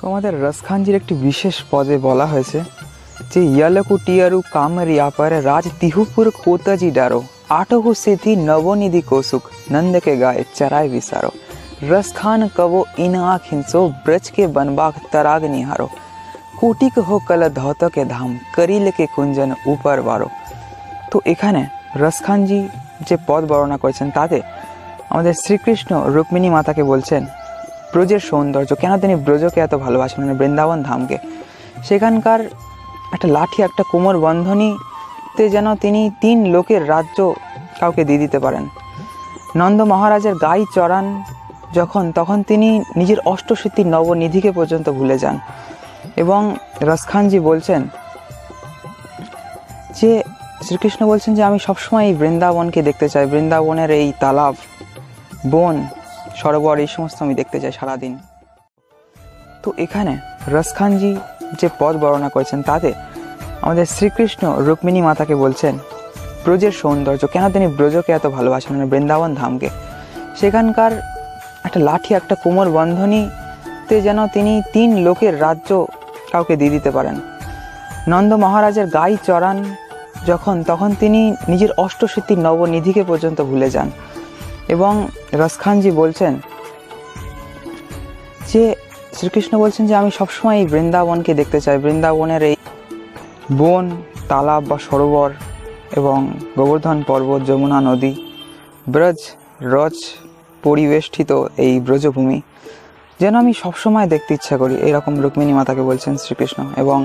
तो रसखानजी एक विशेष पदे बला यलकु टीयरु कामरिया पर राजतिहुपुर कोतजी डारो आठहु सिद्धि नवोनिधि कोसुक नंद के गाय चराय विसारो रसखान कवो इन आखिनसो ब्रज के बनबा तराग निहारो कुटिक हो कल धौत के धाम करील के कुंजन ऊपर वारो तो एखने रसखान जी जो पद वर्णना करते श्रीकृष्ण रुक्मिणी माता के बोलचन ব্রজের সৌন্দর্য, কেন তিনি ব্রজকে এত ভালোবাসেন? মানে বৃন্দাবন ধামকে। সেখানকার একটা লাঠি, একটা কোমর বন্ধনীতে যেন তিনি তিন লোকের রাজ্য কাউকে দিয়ে দিতে পারেন। নন্দ মহারাজের গাই চড়ান যখন, তখন তিনি নিজের অষ্টসিদ্ধি নবনিধিকে পর্যন্ত ভুলে যান। এবং রসখানজি বলছেন, যে শ্রীকৃষ্ণ বলছেন যে, আমি সবসময় এই বৃন্দাবনকে দেখতে চাই। বৃন্দাবনের এই তালাব, বন সরোবর, এই সমস্ত আমি দেখতে চাই সারাদিন। তো এখানে রসখানজি যে পদ বর্ণনা করেছেন, তাতে আমাদের শ্রীকৃষ্ণ রুক্মিণী মাতাকে বলছেন, ব্রজের সৌন্দর্য, কেন তিনি ব্রজকে এত ভালোবাসেন? মানে বৃন্দাবন ধামকে। সেখানকার একটা লাঠি, একটা কোমর বন্ধনীতে যেন তিনি তিন লোকের রাজ্য কাউকে দিয়ে দিতে পারেন। নন্দ মহারাজের গাই চড়ান যখন, তখন তিনি নিজের অষ্টসিদ্ধি নবনিধিকে পর্যন্ত ভুলে যান। এবং রসখানজি বলছেন যে শ্রীকৃষ্ণ বলছেন যে আমি সবসময় এই বৃন্দাবনকে দেখতে চাই। বৃন্দাবনের এই বন তালাব বা সরোবর এবং গোবর্ধন পর্বত, যমুনা নদী, ব্রজ রজ পরিবেষ্টিত এই ব্রজভূমি যেন আমি সবসময় দেখতে ইচ্ছা করি, এরকম রুক্মিণী মাতাকে বলছেন শ্রীকৃষ্ণ। এবং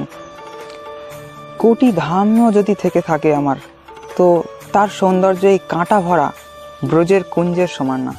কোটি ধামও যদি থেকে থাকে আমার, তো তার সৌন্দর্য এই কাঁটা ভরা ব্রজের কুঞ্জের সমান না।